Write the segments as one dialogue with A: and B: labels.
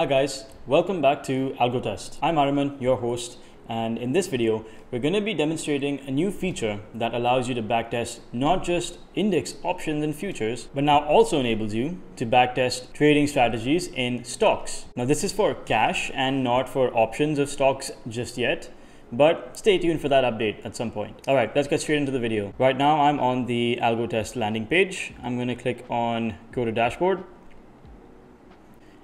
A: Hi guys, welcome back to AlgoTest. I'm Ariman, your host, and in this video, we're going to be demonstrating a new feature that allows you to backtest not just index options and futures, but now also enables you to backtest trading strategies in stocks. Now this is for cash and not for options of stocks just yet but stay tuned for that update at some point. All right, let's get straight into the video. Right now I'm on the AlgoTest landing page. I'm gonna click on go to dashboard.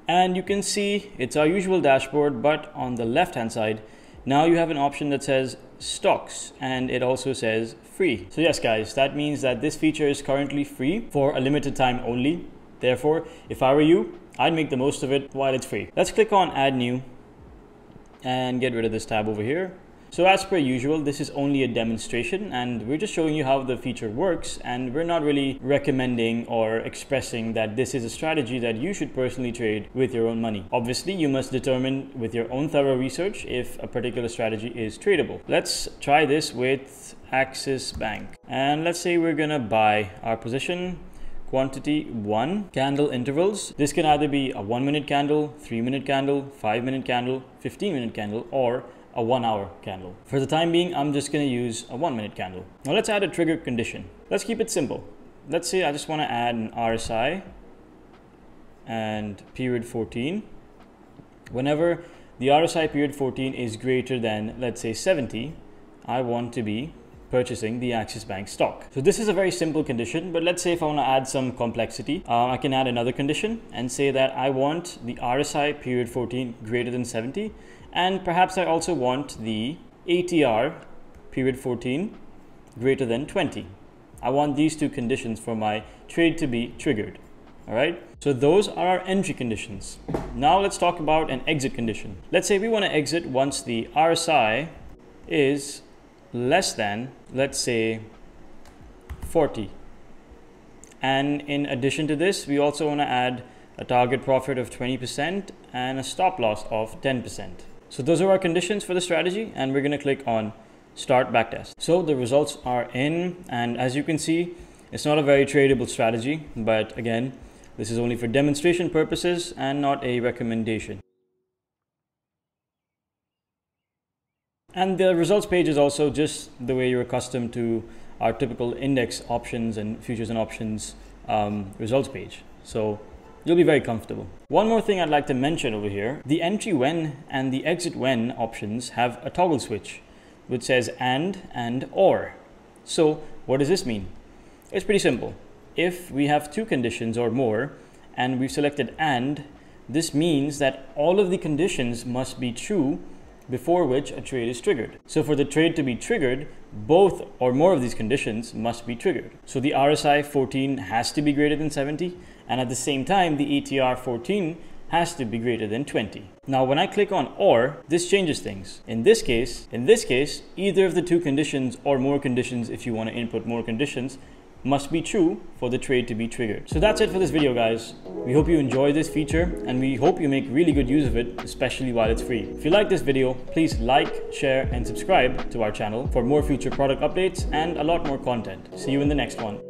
A: And you can see it's our usual dashboard, but on the left hand side, now you have an option that says stocks and it also says free. So yes guys, that means that this feature is currently free for a limited time only. Therefore, if I were you, I'd make the most of it while it's free. Let's click on add new and get rid of this tab over here so as per usual, this is only a demonstration and we're just showing you how the feature works and we're not really recommending or expressing that this is a strategy that you should personally trade with your own money. Obviously, you must determine with your own thorough research if a particular strategy is tradable. Let's try this with Axis Bank. And let's say we're gonna buy our position quantity 1 candle intervals this can either be a 1 minute candle 3 minute candle 5 minute candle 15 minute candle or a one hour candle. For the time being, I'm just gonna use a one minute candle. Now let's add a trigger condition. Let's keep it simple. Let's say I just wanna add an RSI and period 14. Whenever the RSI period 14 is greater than, let's say 70, I want to be purchasing the Axis Bank stock. So this is a very simple condition, but let's say if I want to add some complexity, uh, I can add another condition and say that I want the RSI period 14 greater than 70 and perhaps I also want the ATR period 14 greater than 20. I want these two conditions for my trade to be triggered. All right. So those are our entry conditions. Now let's talk about an exit condition. Let's say we want to exit once the RSI is less than, let's say, 40. And in addition to this, we also want to add a target profit of 20% and a stop loss of 10%. So those are our conditions for the strategy and we're going to click on start backtest. So the results are in and as you can see, it's not a very tradable strategy, but again, this is only for demonstration purposes and not a recommendation. And the results page is also just the way you're accustomed to our typical index options and futures and options um, results page. So you'll be very comfortable. One more thing I'd like to mention over here, the entry when and the exit when options have a toggle switch, which says and and or. So what does this mean? It's pretty simple. If we have two conditions or more, and we've selected and, this means that all of the conditions must be true before which a trade is triggered. So for the trade to be triggered, both or more of these conditions must be triggered. So the RSI 14 has to be greater than 70, and at the same time, the ATR 14 has to be greater than 20. Now, when I click on OR, this changes things. In this case, in this case, either of the two conditions or more conditions, if you want to input more conditions, must be true for the trade to be triggered. So that's it for this video guys. We hope you enjoy this feature and we hope you make really good use of it, especially while it's free. If you like this video, please like, share and subscribe to our channel for more future product updates and a lot more content. See you in the next one.